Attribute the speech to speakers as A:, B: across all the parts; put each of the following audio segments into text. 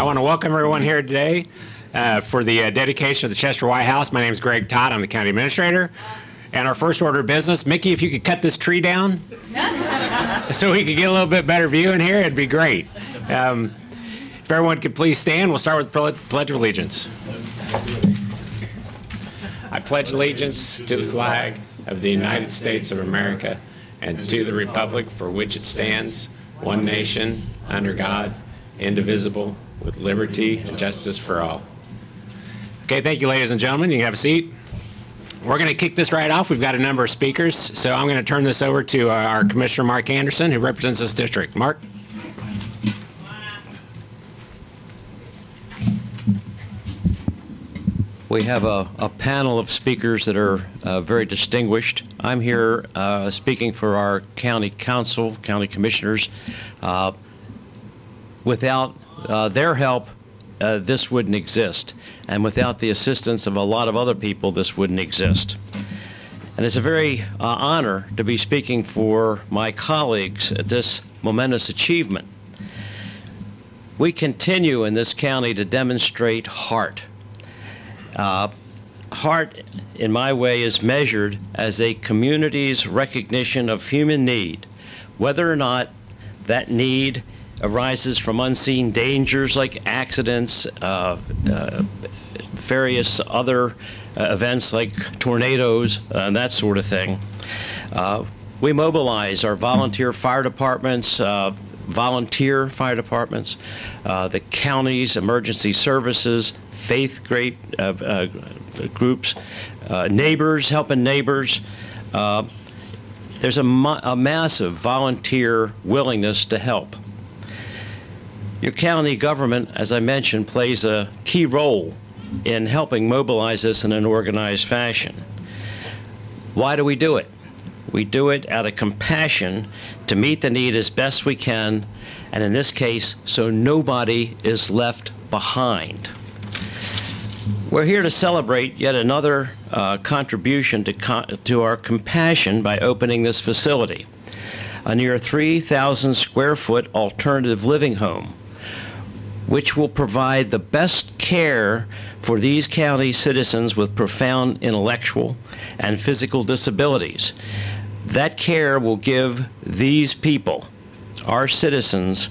A: I want to welcome everyone here today uh, for the uh, dedication of the Chesterwye House. My name is Greg Todd. I'm the county administrator. And our first order of business, Mickey, if you could cut this tree down so we could get a little bit better view in here, it'd be great. Um, if everyone could please stand, we'll start with the Pledge of Allegiance. I pledge allegiance to the flag of the United States of America and to the republic for which it stands, one nation, under God, indivisible, with liberty and justice for all. Okay, thank you, ladies and gentlemen. You can have a seat. We're going to kick this right off. We've got a number of speakers, so I'm going to turn this over to uh, our Commissioner Mark Anderson, who represents this district. Mark?
B: We have a, a, panel of speakers that are uh, very distinguished. I'm here uh, speaking for our county council, county commissioners. Uh, without uh, their help, uh, this wouldn't exist. And without the assistance of a lot of other people, this wouldn't exist. And it's a very uh, honor to be speaking for my colleagues at this momentous achievement. We continue in this county to demonstrate heart uh, heart, in my way, is measured as a community's recognition of human need, whether or not that need arises from unseen dangers like accidents, uh, uh, various other uh, events like tornadoes, uh, and that sort of thing. Uh, we mobilize our volunteer fire departments, volunteer fire departments, the county's emergency services, faith great groups, neighbors helping neighbors. there's a, a massive volunteer willingness to help. Your county government, as I mentioned, plays a key role in helping mobilize this in an organized fashion. Why do we do it? We do it out of compassion to meet the need as best we can, and in this case, so nobody is left behind. We're here to celebrate yet another uh, contribution to, con to our compassion by opening this facility, a near 3,000 square foot alternative living home, which will provide the best care for these county citizens with profound intellectual and physical disabilities. That care will give these people, our citizens,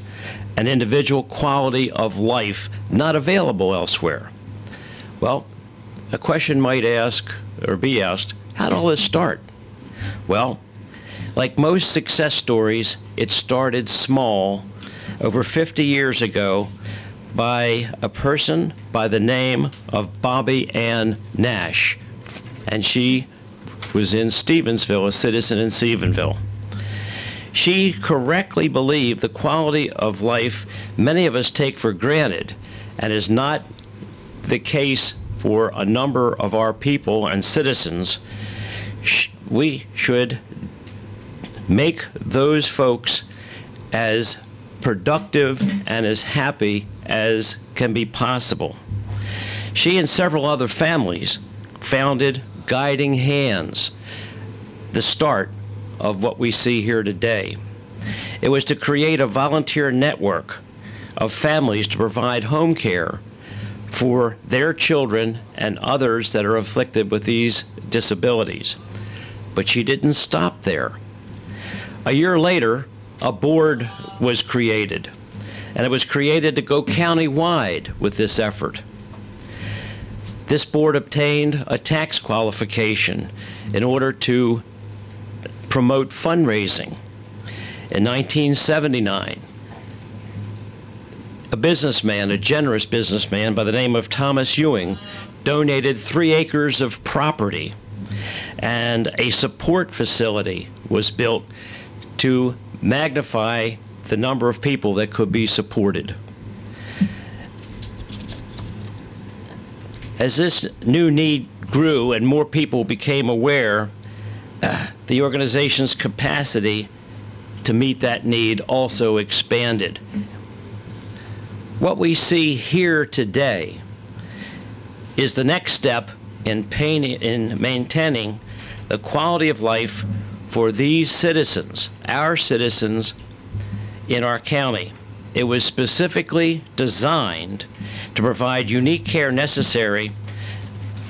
B: an individual quality of life not available elsewhere. Well, a question might ask or be asked, how did all this start? Well, like most success stories, it started small over 50 years ago by a person by the name of Bobby Ann Nash. And she was in Stevensville, a citizen in Stevensville. She correctly believed the quality of life many of us take for granted and is not the case for a number of our people and citizens, we should make those folks as productive and as happy as can be possible. She and several other families founded Guiding Hands, the start of what we see here today. It was to create a volunteer network of families to provide home care for their children and others that are afflicted with these disabilities. But she didn't stop there. A year later, a board was created, and it was created to go county-wide with this effort. This board obtained a tax qualification in order to promote fundraising. In 1979, a businessman, a generous businessman by the name of Thomas Ewing, donated three acres of property and a support facility was built to magnify the number of people that could be supported. As this new need grew and more people became aware, uh, the organization's capacity to meet that need also expanded. What we see here today is the next step in, pain, in maintaining the quality of life for these citizens, our citizens in our county. it was specifically designed to provide unique care necessary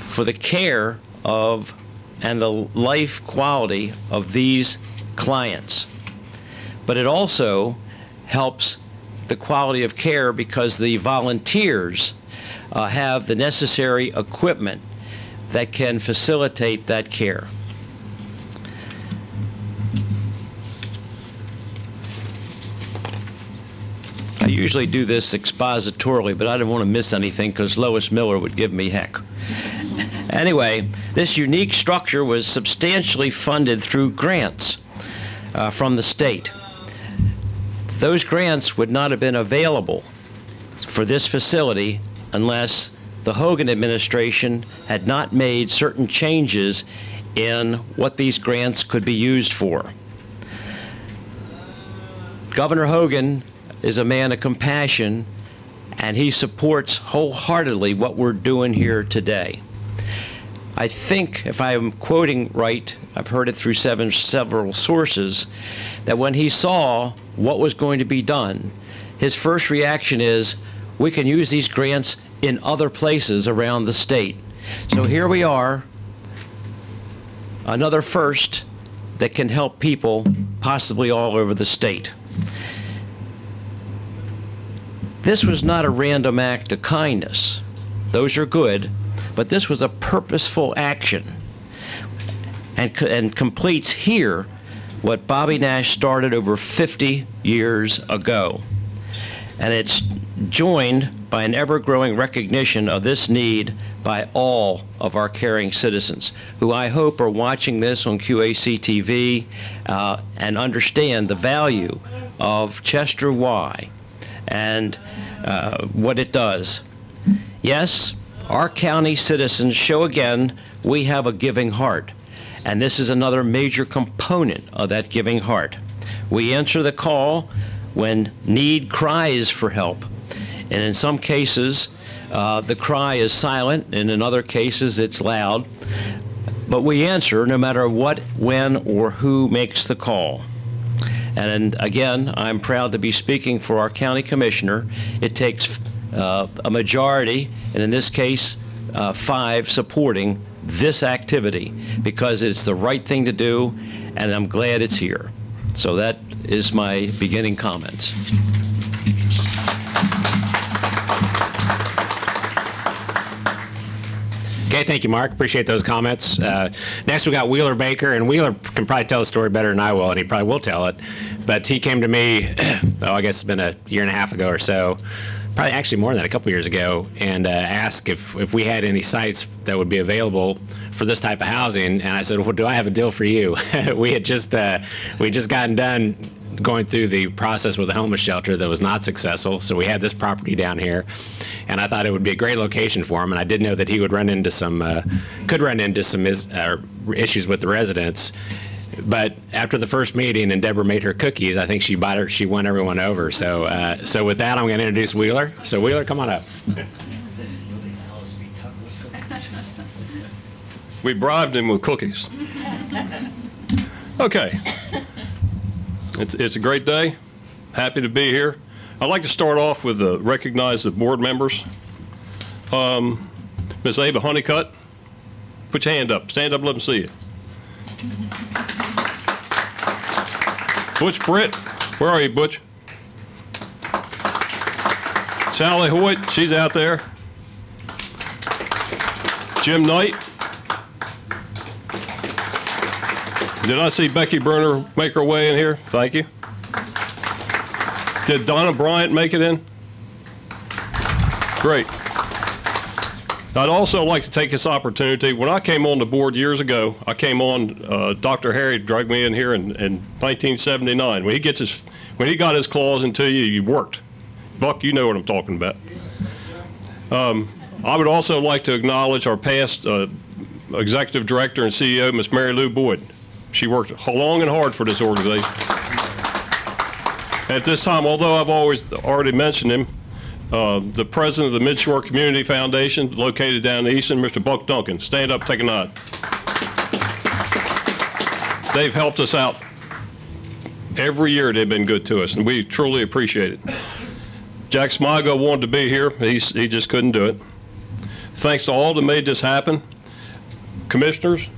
B: for the care of and the life quality of these clients. But it also helps the quality of care because the volunteers uh, have the necessary equipment that can facilitate that care. Usually do this expositorily, but I didn't want to miss anything because Lois Miller would give me heck. Anyway, this unique structure was substantially funded through grants uh, from the state. Those grants would not have been available for this facility unless the Hogan administration had not made certain changes in what these grants could be used for. Governor Hogan is a man of compassion, and he supports wholeheartedly what we're doing here today. I think, if I'm quoting right, I've heard it through seven, several sources, that when he saw what was going to be done, his first reaction is, we can use these grants in other places around the state. So here we are, another first that can help people possibly all over the state. This was not a random act of kindness. Those are good, but this was a purposeful action and, and completes here what Bobby Nash started over 50 years ago. And it's joined by an ever growing recognition of this need by all of our caring citizens, who I hope are watching this on QAC TV uh, and understand the value of Chesterwye and uh, what it does. Yes, our county citizens show again we have a giving heart, and this is another major component of that giving heart. We answer the call when need cries for help, and in some cases, uh, the cry is silent, and in other cases, it's loud. But we answer no matter what, when, or who makes the call. And again, I'm proud to be speaking for our county commissioner. It takes uh, a majority, and in this case, uh, five, supporting this activity because it's the right thing to do, and I'm glad it's here. So that is my beginning comments.
A: Okay, thank you, Mark. Appreciate those comments. Uh, next, we got Wheeler Baker, and Wheeler can probably tell the story better than I will, and he probably will tell it. But he came to me, oh, I guess it's been a year and a half ago or so, probably actually more than that, a couple years ago, and uh, asked if, if we had any sites that would be available for this type of housing. And I said, well, do I have a deal for you? we had just uh, we just gotten done going through the process with a homeless shelter that was not successful. So we had this property down here, and I thought it would be a great location for him. And I did know that he would run into some, uh, could run into some is, uh, issues with the residents. But after the first meeting and Deborah made her cookies, I think she bought her, she won everyone over. So, uh, so with that, I'm going to introduce Wheeler. So Wheeler, come on up.
C: We bribed him with cookies. Okay. It's, it's a great day. Happy to be here. I'd like to start off with uh, recognize the board members. Um, Ms. Ava Honeycutt, put your hand up. Stand up, let them see you. Butch Britt, where are you, Butch? Sally Hoyt, she's out there. Jim Knight. Did I see Becky Burner make her way in here? Thank you. Did Donna Bryant make it in? Great. I'd also like to take this opportunity. When I came on the board years ago, I came on. Uh, Dr. Harry dragged me in here in, in 1979. When he gets his, when he got his claws into you, you worked. Buck, you know what I'm talking about. Um, I would also like to acknowledge our past uh, executive director and CEO, Ms. Mary Lou Boyd. She worked long and hard for this organization. At this time, although I've always already mentioned him, uh, the president of the Midshore Community Foundation, located down in Easton, Mr. Buck Duncan. Stand up, take a nod. They've helped us out every year. They've been good to us, and we truly appreciate it. Jack Smigo wanted to be here. He's, he just couldn't do it. Thanks to all that made this happen. Commissioners,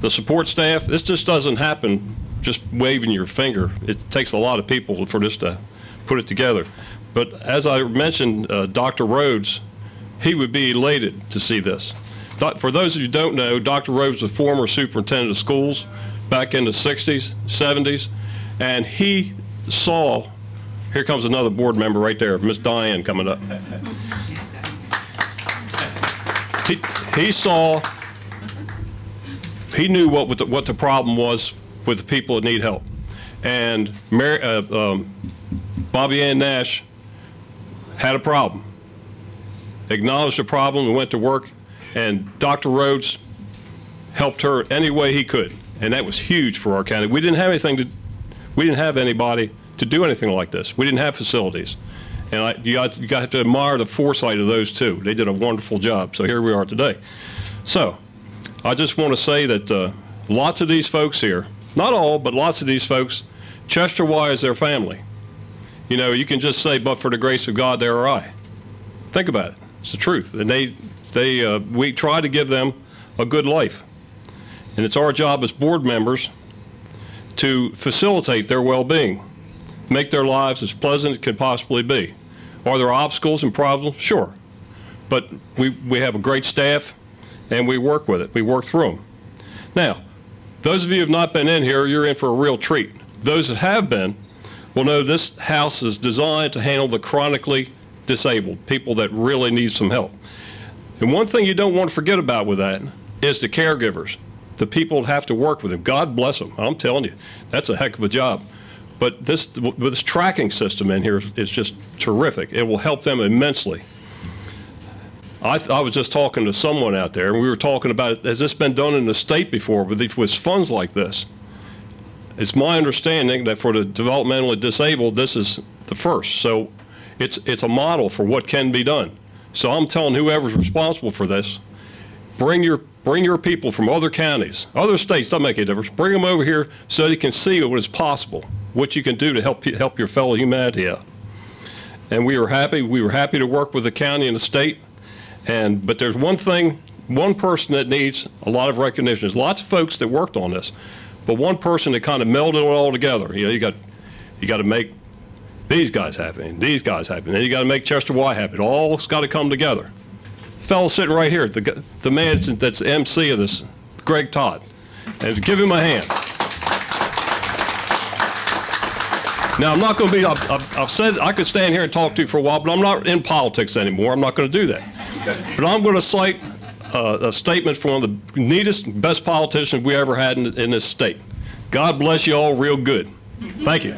C: the support staff, this just doesn't happen just waving your finger. It takes a lot of people for this to put it together. But as I mentioned, uh, Dr. Rhodes, he would be elated to see this. For those of you who don't know, Dr. Rhodes was a former superintendent of schools back in the 60s, 70s, and he saw, here comes another board member right there, Miss Diane coming up. He, he saw, he knew what, the- what the problem was with the people that need help. And Mary, uh, um, Bobby Ann Nash had a problem. Acknowledged the problem and went to work, and Dr. Rhodes helped her any way he could, and that was huge for our county. We didn't have anything to, we didn't have anybody to do anything like this. We didn't have facilities, and I, you got you got to admire the foresight of those two. They did a wonderful job. So here we are today. So, I just want to say that uh, lots of these folks here, not all, but lots of these folks, Chesterwye is their family. You know, you can just say, "But for the grace of God, there are I." Think about it. It's the truth, and they, they, uh, we try to give them a good life, and it's our job as board members to facilitate their well-being, make their lives as pleasant as could possibly be. Are there obstacles and problems? Sure, but we, we have a great staff, and we work with it. We work through them. Now, those of you who have not been in here, you're in for a real treat. Those that have been will no, this house is designed to handle the chronically disabled, people that really need some help. And one thing you don't want to forget about with that is the caregivers, the people that have to work with them. God bless them. I'm telling you, that's a heck of a job. But this, this tracking system in here is just terrific. It will help them immensely. I, I was just talking to someone out there, and we were talking about, has this been done in the state before with, with funds like this? It's my understanding that for the developmentally disabled, this is the first. So it's, it's a model for what can be done. So I'm telling whoever's responsible for this, bring your, bring your people from other counties, other states, doesn't make a difference. Bring them over here so they can see what is possible, what you can do to help, help your fellow humanity out. And we were happy, we were happy to work with the county and the state. And, but there's one thing, one person that needs a lot of recognition. There's lots of folks that worked on this, but one person that kind of melded it all together. You know, you got, you got to make these guys happy, and these guys happy, and then you got to make Chesterwye happy. It all's got to come together. Fellow sitting right here, the, the man that's- that's MC of this, Greg Todd, and give him a hand. Now, I'm not going to be, I've, I've I've said, I could stand here and talk to you for a while, but I'm not in politics anymore. I'm not going to do that. But I'm going to cite uh, a statement from one of the neatest, best politicians we ever had in, in this state. God bless you all real good. Thank you.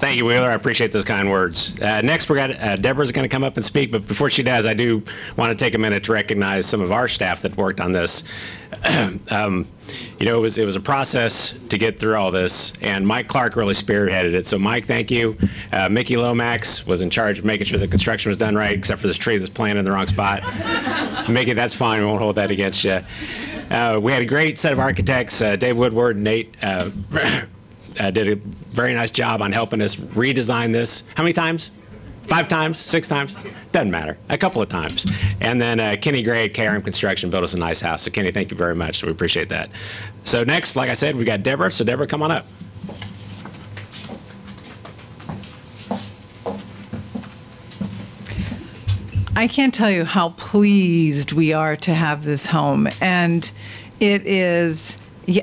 A: Thank you, Wheeler. I appreciate those kind words. Uh, next, we got uh, Deborah's going to come up and speak, but before she does, I do want to take a minute to recognize some of our staff that worked on this. um, you know, it was it was a process to get through all this, and Mike Clark really spearheaded it. So, Mike, thank you. Uh, Mickey Lomax was in charge of making sure the construction was done right, except for this tree that's planted in the wrong spot. Mickey, that's fine. We won't hold that against you. Uh, we had a great set of architects, uh, Dave Woodward Nate. Uh, did a very nice job on helping us redesign this. How many times? Five times? Six times? Doesn't matter. A couple of times. And then uh, Kenny Gray at KRM Construction built us a nice house. So, Kenny, thank you very much. So We appreciate that. So, next, like I said, we got Deborah. So, Deborah, come on up.
D: I can't tell you how pleased we are to have this home. And it is,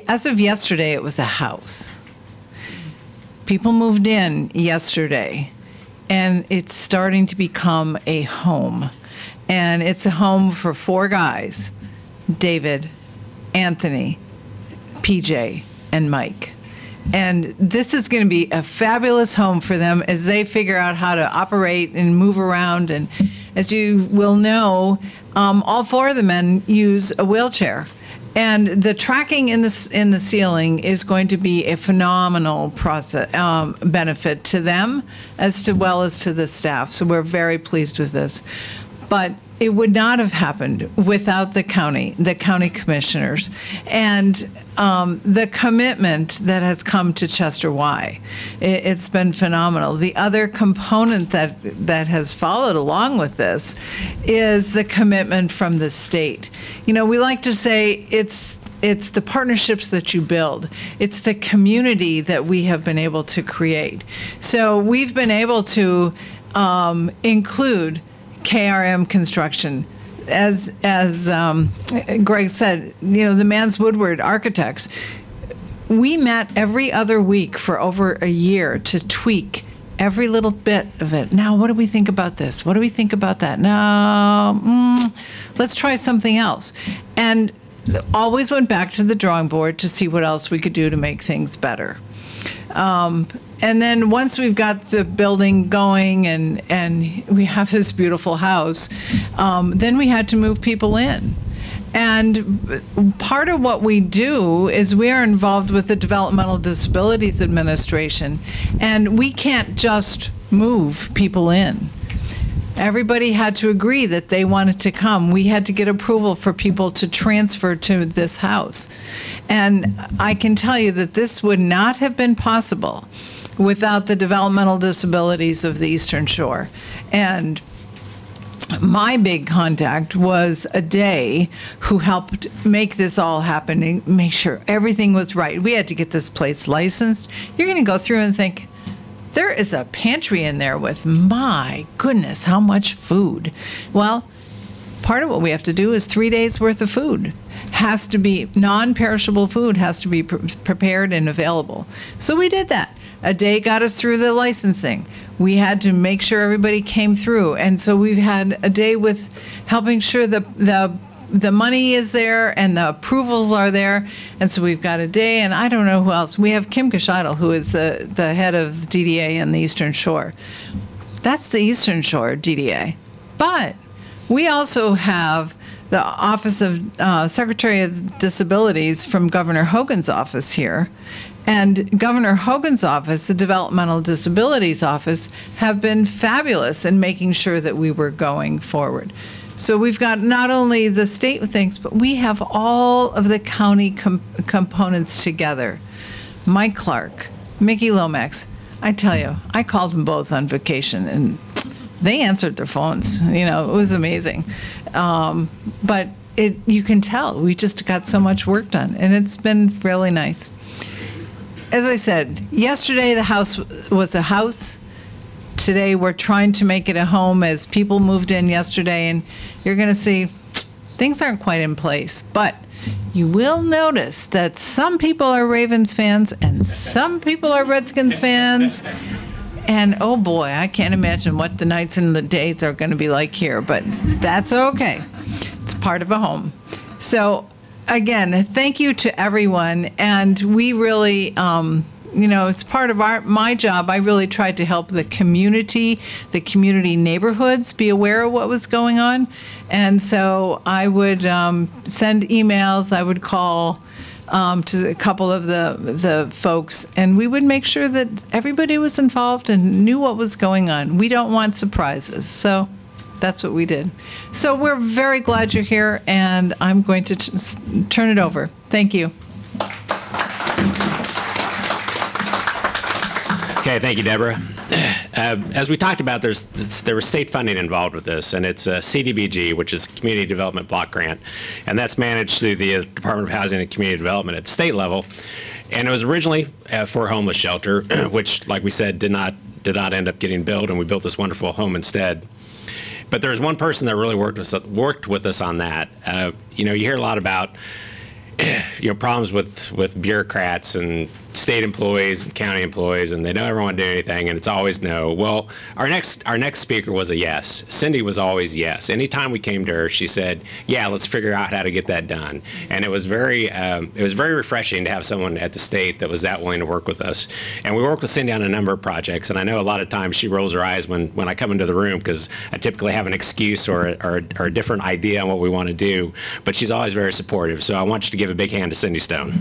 D: as of yesterday, it was a house. People moved in yesterday, and it's starting to become a home. And it's a home for four guys David, Anthony, PJ, and Mike. And this is going to be a fabulous home for them as they figure out how to operate and move around. And as you will know, um, all four of the men use a wheelchair. And the tracking in the, in the ceiling is going to be a phenomenal process, um, benefit to them as to well as to the staff. So we're very pleased with this. But it would not have happened without the county, the county commissioners, and um, the commitment that has come to Chesterwye. It, it's been phenomenal. The other component that that has followed along with this is the commitment from the state. You know, we like to say it's it's the partnerships that you build. It's the community that we have been able to create. So we've been able to um, include KRM construction. As as um, Greg said, you know the Mans Woodward architects. We met every other week for over a year to tweak every little bit of it. Now, what do we think about this? What do we think about that? Now, mm, let's try something else. And always went back to the drawing board to see what else we could do to make things better. Um, and then once we've got the building going and and we have this beautiful house, um, then we had to move people in. And part of what we do is we are involved with the Developmental Disabilities Administration, and we can't just move people in. Everybody had to agree that they wanted to come. We had to get approval for people to transfer to this house. And I can tell you that this would not have been possible without the developmental disabilities of the Eastern Shore. And my big contact was a day who helped make this all happen and make sure everything was right. We had to get this place licensed. You're going to go through and think, there is a pantry in there with my goodness, how much food. Well, part of what we have to do is three days worth of food has to be non-perishable food has to be pre- prepared and available. So we did that. A day got us through the licensing. We had to make sure everybody came through, and so we've had a day with helping sure the the the money is there and the approvals are there, and so we've got a day. And I don't know who else. We have Kim Kashidal, who is the the head of DDA in the Eastern Shore. That's the Eastern Shore DDA, but we also have the Office of uh, Secretary of Disabilities from Governor Hogan's office here. And Governor Hogan's office, the Developmental Disabilities Office, have been fabulous in making sure that we were going forward. So we've got not only the state things, but we have all of the county com- components together. Mike Clark, Mickey Lomax. I tell you, I called them both on vacation and they answered their phones. You know, it was amazing. Um, but it, you can tell we just got so much work done, and it's been really nice. As I said, yesterday the house was a house. Today we're trying to make it a home as people moved in yesterday, and you're going to see things aren't quite in place. But you will notice that some people are Ravens fans and some people are Redskins fans. And oh boy, I can't imagine what the nights and the days are going to be like here, but that's okay. It's part of a home. So, again, thank you to everyone. And we really, um, you know, it's part of our my job. I really tried to help the community, the community neighborhoods, be aware of what was going on. And so I would um, send emails. I would call um, to a couple of the the folks, and we would make sure that everybody was involved and knew what was going on. We don't want surprises, so that's what we did. So we're very glad you're here, and I'm going to turn it over. Thank you.
A: Okay, thank you, Deborah. Uh, as we talked about, there's there was state funding involved with this, and it's a CDBG, which is Community Development Block Grant, and that's managed through the uh, Department of Housing and Community Development at state level. And it was originally uh, for homeless shelter, which, like we said, did not did not end up getting built, and we built this wonderful home instead. But there's one person that really worked with worked with us on that. Uh, you know, you hear a lot about you know problems with with bureaucrats and state employees county employees and they don't ever want to do anything and it's always no. Well our next our next speaker was a yes. Cindy was always yes. Anytime we came to her she said yeah let's figure out how to get that done. And it was very um, it was very refreshing to have someone at the state that was that willing to work with us. And we worked with cindy on a number of projects and i know a lot of times she rolls her eyes when when i come into the room because i typically have an excuse or, or, or a different idea on what we want to do but she's always very supportive so i want you to give a big hand to cindy stone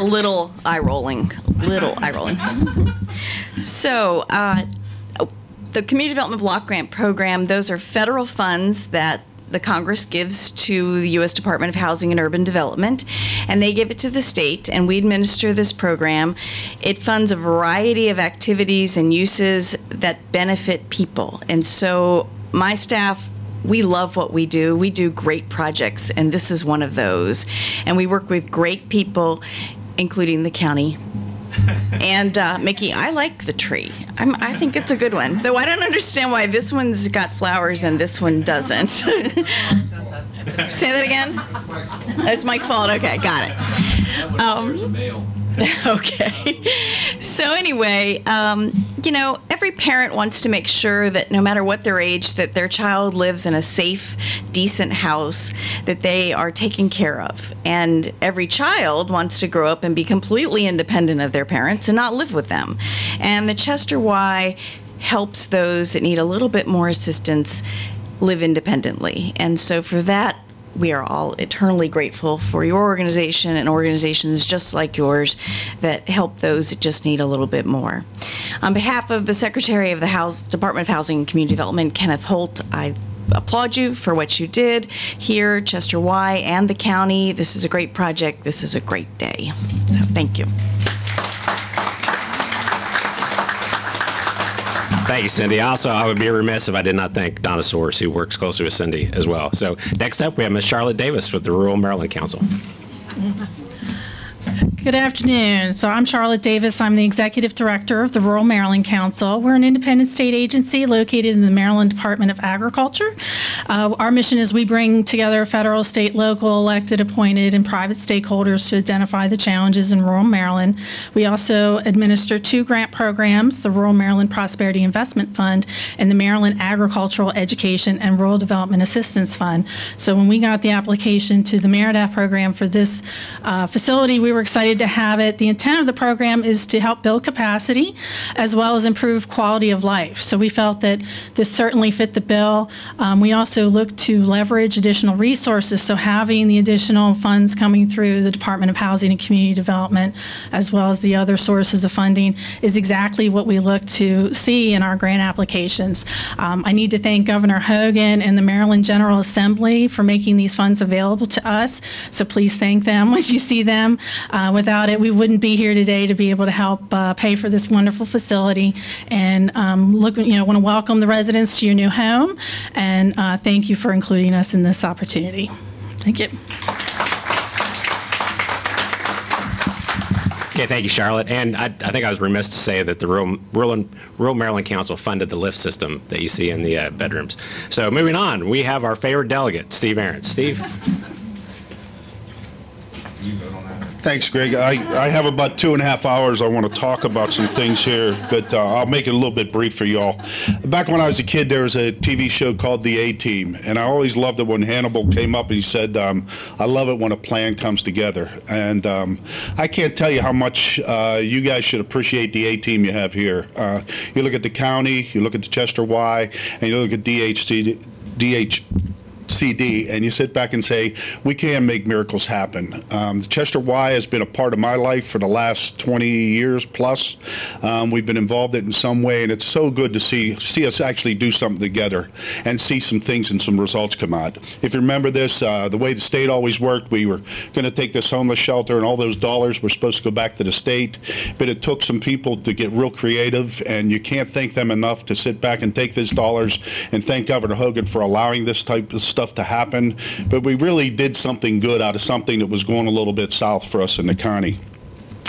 E: little eye rolling, little eye rolling. So, uh, the Community Development Block Grant Program, those are federal funds that the Congress gives to the U.S. Department of Housing and Urban Development, and they give it to the state, and we administer this program. It funds a variety of activities and uses that benefit people. And so, my staff we love what we do. We do great projects, and this is one of those. And we work with great people, including the county. and uh, Mickey, I like the tree. I'm, I think it's a good one. Though I don't understand why this one's got flowers and this one doesn't. Say that again. It's Mike's fault. Okay, got it. Um, okay. So anyway, um, you know, every parent wants to make sure that no matter what their age, that their child lives in a safe, decent house that they are taken care of. And every child wants to grow up and be completely independent of their parents and not live with them. And the Chesterwye helps those that need a little bit more assistance live independently. And so for that, we are all eternally grateful for your organization and organizations just like yours that help those that just need a little bit more. On behalf of the Secretary of the House, Department of Housing and Community Development, Kenneth Holt, I applaud you for what you did here, Chesterwye, and the county. This is a great project. This is a great day. So thank you.
A: Thank you, Cindy. Also, I would be remiss if I did not thank Donna Soares, who works closely with Cindy as well. So next up, we have Ms. Charlotte Davis with the Rural Maryland Council.
F: Good afternoon. So I'm Charlotte Davis. I'm the Executive Director of the Rural Maryland Council. We're an independent state agency located in the Maryland Department of Agriculture. Uh, our mission is we bring together federal, state, local, elected, appointed, and private stakeholders to identify the challenges in rural Maryland. We also administer two grant programs, the Rural Maryland Prosperity Investment Fund and the Maryland Agricultural Education and Rural Development Assistance Fund. So when we got the application to the MERIDAF program for this uh, facility, we were excited to have it. The intent of the program is to help build capacity as well as improve quality of life. So we felt that this certainly fit the bill. Um, we also look to leverage additional resources. So having the additional funds coming through the Department of Housing and Community Development as well as the other sources of funding is exactly what we look to see in our grant applications. Um, I need to thank Governor Hogan and the Maryland General Assembly for making these funds available to us. So please thank them when you see them. Uh, without it, we wouldn't be here today to be able to help uh, pay for this wonderful facility. And um, look, you know, want to welcome the residents to your new home, and uh, thank you for including us in this opportunity. Thank you.
A: Okay, thank you, Charlotte. And I, I think I was remiss to say that the Rural, Rural, Rural Maryland Council funded the lift system that you see in the uh, bedrooms. So moving on, we have our favorite delegate, Steve Arentz. Steve?
G: Thanks, Greg. I, I have about two and a half hours. I want to talk about some things here, but uh, I'll make it a little bit brief for y'all. Back when I was a kid, there was a TV show called The A Team, and I always loved it when Hannibal came up and he said, um, I love it when a plan comes together. And um, I can't tell you how much uh, you guys should appreciate the A Team you have here. Uh, you look at the county, you look at the Chesterwye, and you look at DHC, DH. CD and you sit back and say, we can make miracles happen. Um, the Chesterwye has been a part of my life for the last 20 years plus. Um, we've been involved in it in some way, and it's so good to see see us actually do something together and see some things and some results come out. If you remember this, uh, the way the state always worked, we were going to take this homeless shelter, and all those dollars were supposed to go back to the state, but it took some people to get real creative, and you can't thank them enough to sit back and take these dollars and thank Governor Hogan for allowing this type of stuff to happen. But we really did something good out of something that was going a little bit south for us in the county.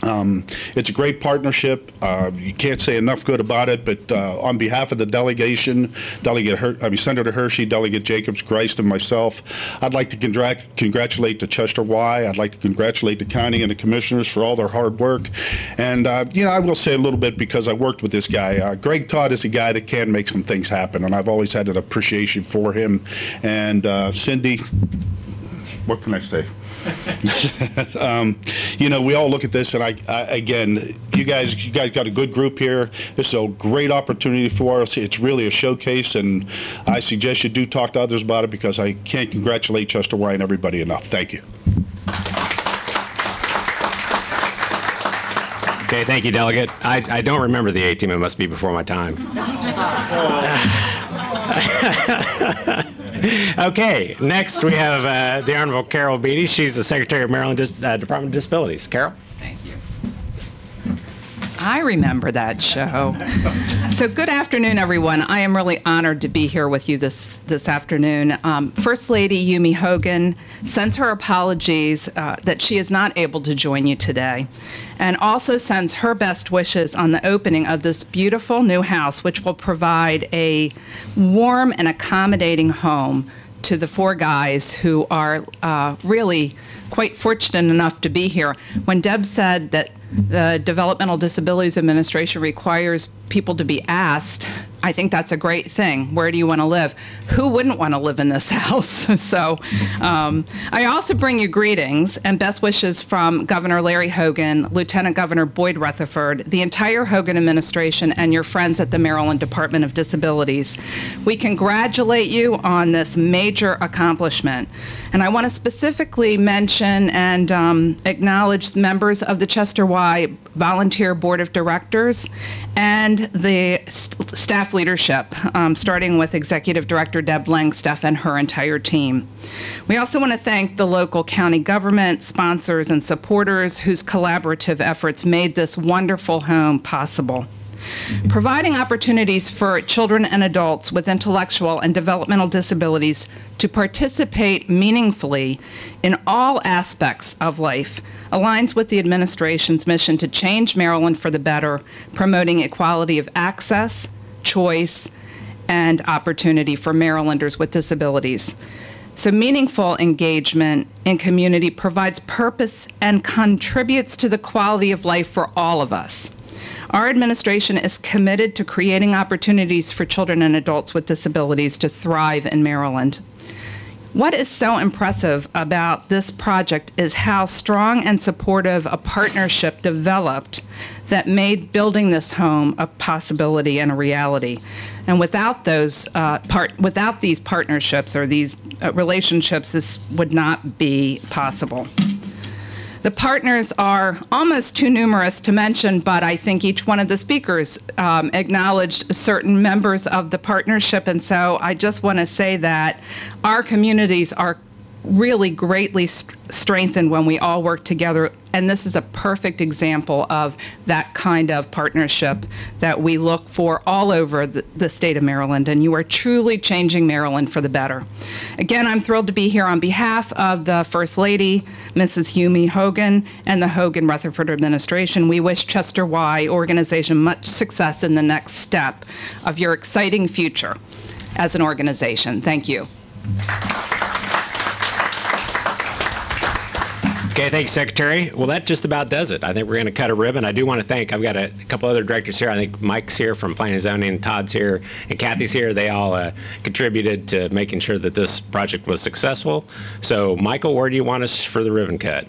G: Um, it's a great partnership. Uh, you can't say enough good about it. But uh, on behalf of the delegation, Delegate Her- I mean Senator Hershey, Delegate Jacobs, Ghrist, and myself, I'd like to congrat- congratulate the Chesterwye. I'd like to congratulate the county and the commissioners for all their hard work. And uh, you know, I will say a little bit because I worked with this guy. Uh, Greg Todd is a guy that can make some things happen, and I've always had an appreciation for him. And uh, Cindy, what can I say? um, you know, we all look at this, and I, I, again, you guys, you guys got a good group here. This is a great opportunity for us. It's really a showcase, and I suggest you do talk to others about it because I can't congratulate Chesterwye and everybody enough. Thank you.
A: Okay, thank you, Delegate. I, I don't remember the A team. It must be before my time. okay, next we have uh, the Honorable Carol Beatty. She's the Secretary of Maryland Dis- uh, Department of Disabilities. Carol?
H: I remember that show. So, good afternoon, everyone. I am really honored to be here with you this this afternoon. Um, First Lady Yumi Hogan sends her apologies uh, that she is not able to join you today, and also sends her best wishes on the opening of this beautiful new house, which will provide a warm and accommodating home to the four guys who are uh, really quite fortunate enough to be here. When Deb said that the Developmental Disabilities Administration requires people to be asked, I think that's a great thing. Where do you want to live? Who wouldn't want to live in this house? so um, I also bring you greetings and best wishes from Governor Larry Hogan, Lieutenant Governor Boyd Rutherford, the entire Hogan administration, and your friends at the Maryland Department of Disabilities. We congratulate you on this major accomplishment. And I want to specifically mention and um, acknowledge members of the Chesterwye Volunteer Board of Directors and the st- staff leadership, um, starting with Executive Director Deb Langstaff and her entire team. We also want to thank the local county government, sponsors, and supporters whose collaborative efforts made this wonderful home possible. Providing opportunities for children and adults with intellectual and developmental disabilities to participate meaningfully in all aspects of life aligns with the administration's mission to change Maryland for the better, promoting equality of access, choice, and opportunity for Marylanders with disabilities. So, meaningful engagement in community provides purpose and contributes to the quality of life for all of us. Our administration is committed to creating opportunities for children and adults with disabilities to thrive in Maryland. What is so impressive about this project is how strong and supportive a partnership developed that made building this home a possibility and a reality. And without those uh, part, without these partnerships or these uh, relationships, this would not be possible. The partners are almost too numerous to mention, but I think each one of the speakers um, acknowledged certain members of the partnership. And so I just want to say that our communities are really greatly st- strengthened when we all work together. And this is a perfect example of that kind of partnership that we look for all over the, the, state of Maryland. And you are truly changing Maryland for the better. Again, I'm thrilled to be here on behalf of the First Lady, Mrs. Yumi Hogan, and the Hogan Rutherford administration. We wish Chesterwye organization much success in the next step of your exciting future as an organization. Thank you.
A: Okay, thanks, Secretary. Well, that just about does it. I think we're going to cut a ribbon. I do want to thank, I've got a, a couple other directors here. I think Mike's here from Planning and Zoning, Todd's here, and Kathy's here. They all uh, contributed to making sure that this project was successful. So, Michael, where do you want us for the ribbon cut?